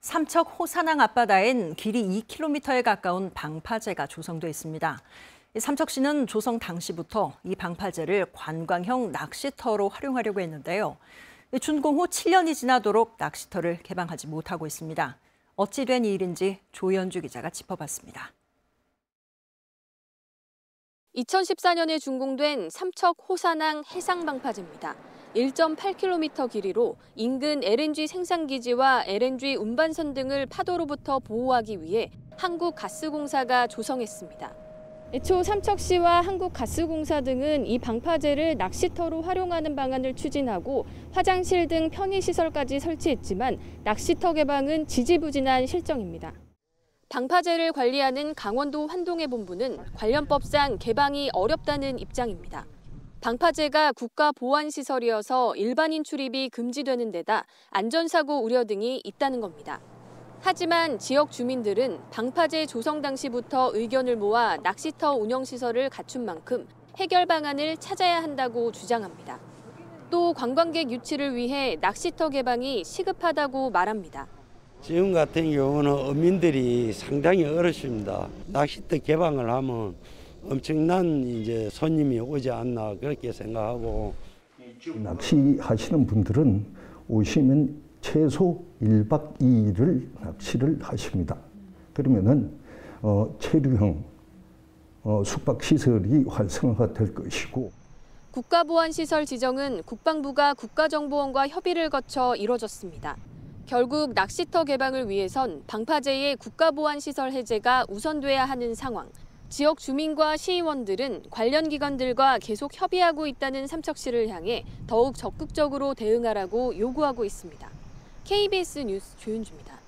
삼척 호산항 앞바다엔 길이 2km에 가까운 방파제가 조성돼 있습니다. 삼척시는 조성 당시부터 이 방파제를 관광형 낚시터로 활용하려고 했는데요. 준공 후 7년이 지나도록 낚시터를 개방하지 못하고 있습니다. 어찌 된 일인지 조연주 기자가 짚어봤습니다. 2014년에 준공된 삼척 호산항 해상방파제입니다. 1.8km 길이로 인근 LNG 생산기지와 LNG 운반선 등을 파도로부터 보호하기 위해 한국가스공사가 조성했습니다. 애초 삼척시와 한국가스공사 등은 이 방파제를 낚시터로 활용하는 방안을 추진하고 화장실 등 편의시설까지 설치했지만 낚시터 개방은 지지부진한 실정입니다. 방파제를 관리하는 강원도 환동해 본부는 관련법상 개방이 어렵다는 입장입니다. 방파제가 국가 보안 시설이어서 일반인 출입이 금지되는 데다 안전사고 우려 등이 있다는 겁니다. 하지만 지역 주민들은 방파제 조성 당시부터 의견을 모아 낚시터 운영 시설을 갖춘 만큼 해결 방안을 찾아야 한다고 주장합니다. 또 관광객 유치를 위해 낚시터 개방이 시급하다고 말합니다. 지금 같은 경우는 어민들이 상당히 어렵습니다. 낚시터 개방을 하면 엄청난 이제 손님이 오지 않나 그렇게 생각하고 낚시하시는 분들은 오시면 최소 1박 2일을 낚시를 하십니다. 그러면은 어, 체류형 어, 숙박 시설이 활성화가 될 것이고 국가보안시설 지정은 국방부가 국가정보원과 협의를 거쳐 이뤄졌습니다. 결국 낚시터 개방을 위해선 방파제의 국가보안시설 해제가 우선돼야 하는 상황. 지역 주민과 시의원들은 관련 기관들과 계속 협의하고 있다는 삼척시를 향해 더욱 적극적으로 대응하라고 요구하고 있습니다. KBS 뉴스 조윤주입니다.